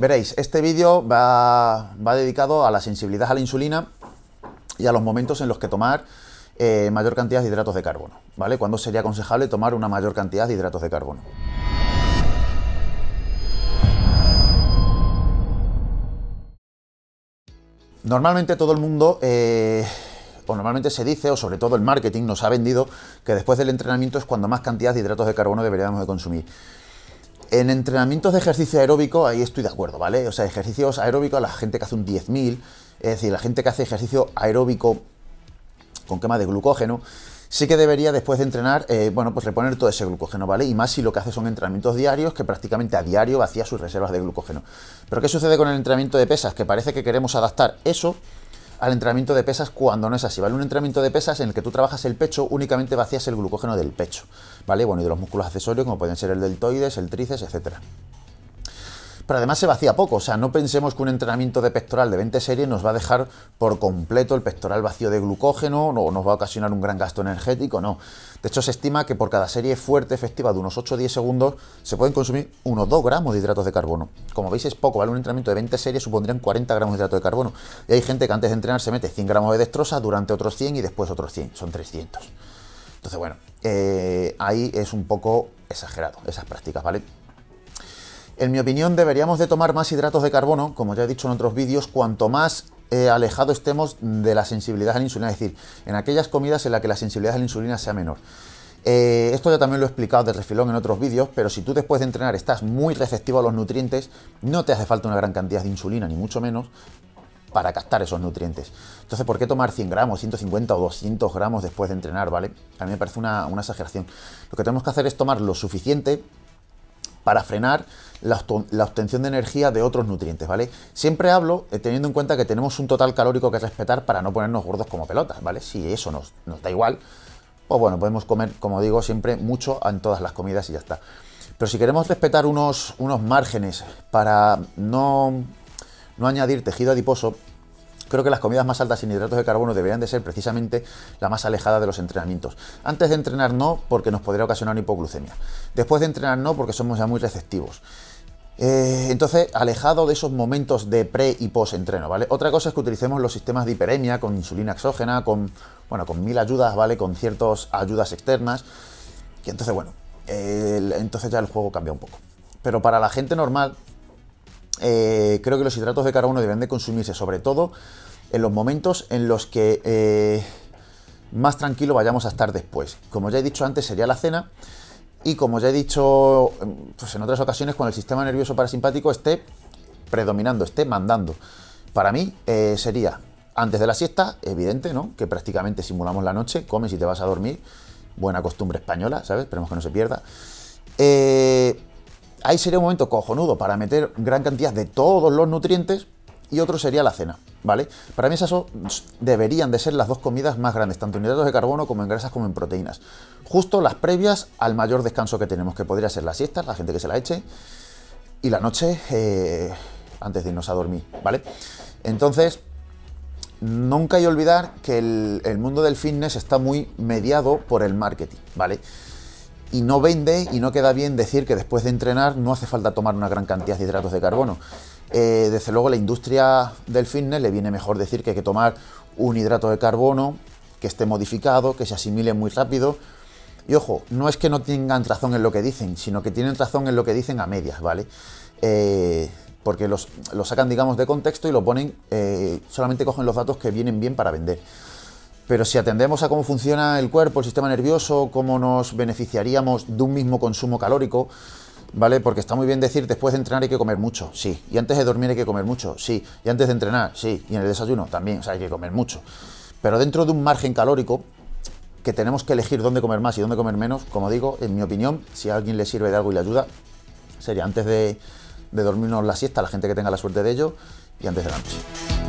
Veréis, este vídeo va, dedicado a la sensibilidad a la insulina y a los momentos en los que tomar eh, mayor cantidad de hidratos de carbono, ¿vale? Cuando sería aconsejable tomar una mayor cantidad de hidratos de carbono. Normalmente todo el mundo, eh, o normalmente se dice, o sobre todo el marketing nos ha vendido, que después del entrenamiento es cuando más cantidad de hidratos de carbono deberíamos de consumir. En entrenamientos de ejercicio aeróbico, ahí estoy de acuerdo, ¿vale? O sea, ejercicios aeróbicos, la gente que hace un 10.000, es decir, la gente que hace ejercicio aeróbico con quema de glucógeno, sí que debería después de entrenar, eh, bueno, pues reponer todo ese glucógeno, ¿vale? Y más si lo que hace son entrenamientos diarios, que prácticamente a diario vacía sus reservas de glucógeno. Pero ¿qué sucede con el entrenamiento de pesas? Que parece que queremos adaptar eso al entrenamiento de pesas cuando no es así, ¿vale? Un entrenamiento de pesas en el que tú trabajas el pecho, únicamente vacías el glucógeno del pecho, ¿vale? Bueno, y de los músculos accesorios, como pueden ser el deltoides, el tríceps, etcétera pero además se vacía poco. O sea, no pensemos que un entrenamiento de pectoral de 20 series nos va a dejar por completo el pectoral vacío de glucógeno o nos va a ocasionar un gran gasto energético, no. De hecho, se estima que por cada serie fuerte efectiva de unos 8 o 10 segundos se pueden consumir unos 2 gramos de hidratos de carbono. Como veis es poco, ¿vale? Un entrenamiento de 20 series supondrían 40 gramos de hidratos de carbono. Y hay gente que antes de entrenar se mete 100 gramos de dextrosa, durante otros 100 y después otros 100, son 300. Entonces, bueno, eh, ahí es un poco exagerado esas prácticas, ¿vale? En mi opinión, deberíamos de tomar más hidratos de carbono, como ya he dicho en otros vídeos, cuanto más eh, alejado estemos de la sensibilidad a la insulina, es decir, en aquellas comidas en las que la sensibilidad a la insulina sea menor. Eh, esto ya también lo he explicado de refilón en otros vídeos, pero si tú después de entrenar estás muy receptivo a los nutrientes, no te hace falta una gran cantidad de insulina, ni mucho menos, para captar esos nutrientes. Entonces, ¿por qué tomar 100 gramos, 150 o 200 gramos después de entrenar, ¿vale? A mí me parece una, una exageración. Lo que tenemos que hacer es tomar lo suficiente para frenar la, obtención de energía de otros nutrientes, ¿vale? Siempre hablo eh, teniendo en cuenta que tenemos un total calórico que respetar para no ponernos gordos como pelotas, ¿vale? Si eso nos, da igual, pues bueno, podemos comer, como digo, siempre mucho en todas las comidas y ya está. Pero si queremos respetar unos, unos márgenes para no, no añadir tejido adiposo, Creo que las comidas más altas sin hidratos de carbono deberían de ser precisamente la más alejada de los entrenamientos. Antes de entrenar no, porque nos podría ocasionar hipoglucemia. Después de entrenar no, porque somos ya muy receptivos. Eh, entonces, alejado de esos momentos de pre y post entreno, ¿vale? Otra cosa es que utilicemos los sistemas de hiperemia con insulina exógena, con, bueno, con mil ayudas, ¿vale? Con ciertas ayudas externas. Y entonces, bueno, entonces ya el juego cambia un poco. Pero para la gente normal, eh, creo que los hidratos de carbono deben de consumirse sobre todo en los momentos en los que eh, más tranquilo vayamos a estar después. Como ya he dicho antes, sería la cena. Y como ya he dicho pues en otras ocasiones, cuando el sistema nervioso parasimpático esté predominando, esté mandando. Para mí eh, sería antes de la siesta, evidente, ¿no? Que prácticamente simulamos la noche, comes y te vas a dormir. Buena costumbre española, ¿sabes? Esperemos que no se pierda. Ahí sería un momento cojonudo para meter gran cantidad de todos los nutrientes y otro sería la cena, ¿vale? Para mí esas deberían de ser las dos comidas más grandes, tanto en hidratos de carbono como en grasas como en proteínas. Justo las previas al mayor descanso que tenemos, que podría ser la siesta, la gente que se la eche, y la noche eh, antes de irnos a dormir, ¿vale? Entonces, nunca hay que olvidar que el, el mundo del fitness está muy mediado por el marketing, ¿vale? Y no vende y no queda bien decir que después de entrenar no hace falta tomar una gran cantidad de hidratos de carbono. Eh, desde luego la industria del fitness le viene mejor decir que hay que tomar un hidrato de carbono que esté modificado, que se asimile muy rápido. Y ojo, no es que no tengan razón en lo que dicen, sino que tienen razón en lo que dicen a medias, ¿vale? Eh, porque los, sacan, digamos, de contexto y lo ponen, eh, solamente cogen los datos que vienen bien para vender. Pero si atendemos a cómo funciona el cuerpo, el sistema nervioso, cómo nos beneficiaríamos de un mismo consumo calórico, ¿vale? Porque está muy bien decir después de entrenar hay que comer mucho, sí. Y antes de dormir hay que comer mucho, sí. Y antes de entrenar, sí. Y en el desayuno también, o sea, hay que comer mucho. Pero dentro de un margen calórico, que tenemos que elegir dónde comer más y dónde comer menos, como digo, en mi opinión, si a alguien le sirve de algo y le ayuda, sería antes de, de dormirnos la siesta, la gente que tenga la suerte de ello, y antes de la noche.